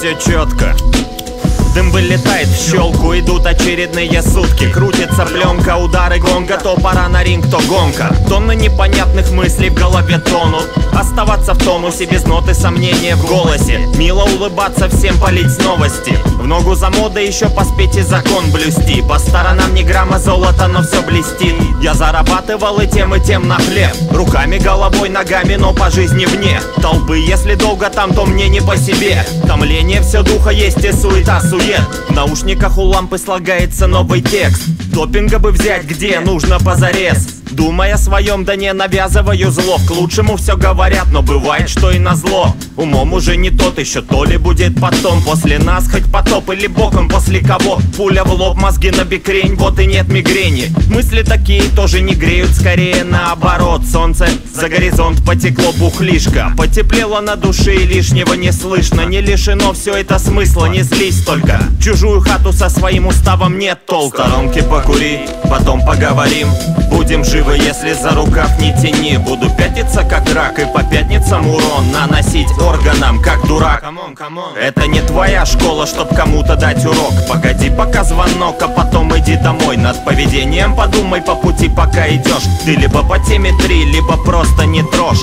Все четко. Дым вылетает в щелку, идут очередные сутки. Крутится пленка, удары гонга То пора на ринг, то гонка. Тонны непонятных мыслей в голове тонут Оставаться в тонусе без ноты сомнения в голосе. Мило улыбаться, всем полить новости. В ногу за модой еще поспеть и закон блюсти. По сторонам ни грамма золота, но все блестит. Я зарабатывал и тем, и тем на хлеб. Руками, головой, ногами, но по жизни вне. Толпы, если долго там, то мне не по себе. Томление все духа есть и суета, сует. В наушниках у лампы слагается новый текст. Допинга бы взять где? Нужно позарез Думая о своем, да не навязываю зло. К лучшему все говорят, но бывает, что и на зло Умом уже не тот еще, то ли будет потом. После нас хоть потоп или боком, после кого? Пуля в лоб, мозги на бекрень, вот и нет мигрени. Мысли такие тоже не греют, скорее наоборот. Солнце за горизонт потекло бухлишка Потеплело на душе и лишнего не слышно. Не лишено все это смысла, не злись только. Чужую хату со своим уставом нет толка. Сторонки покури, потом поговорим. Будем живы, если за рукав не тяни. Буду пятиться как рак и по пятницам урон Наносить органам как дурак. Это не твоя школа, чтоб кому-то дать урок. Погоди, пока звонок, а потом иди домой. Над поведением подумай по пути, пока идешь. Ты либо по теме три, либо просто не трожь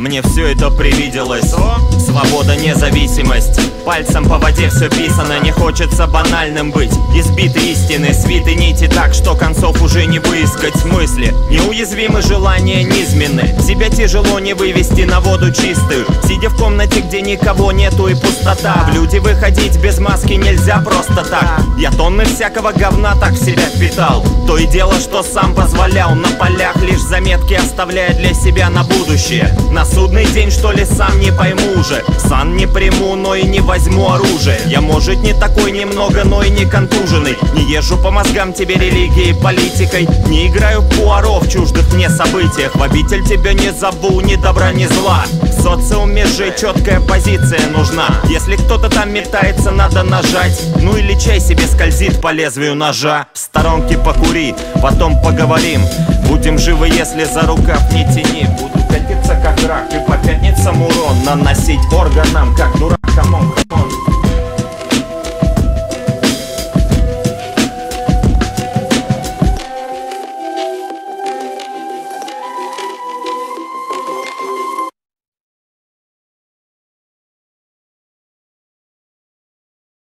Мне все это привиделось. Свобода, независимость. Пальцем по воде все писано. Не хочется банальным быть. Избиты истины, свиты нити Так, что концов уже не выискать. Мысли Неуязвимы желания низменны. Себя тяжело не вывести на воду чистую. Сидя в комнате, где никого нету и пустота. В люди выходить без маски нельзя просто так. Я тонны всякого говна так в себя впитал То и дело, что сам позволял. На полях лишь заметки оставляя для себя на будущее. На судный день, что ли, сам не пойму уже. Сан не приму, но и не возьму оружие. Я, может, не такой немного, но и не контуженный. Не езжу по мозгам тебе религией, политикой. Не играю в пуаро в чуждых мне событиях. В обитель тебя не зову, ни добра, ни зла. В социуме же четкая позиция нужна. Если кто-то там метается, надо нажать. Ну или чай себе скользит по лезвию ножа. В сторонке покури, смотри, потом поговорим. Будем живы, если за рукав не тяни. Буду катиться как рак и по пятницам урон Наносить органам, как дурак, come on, come on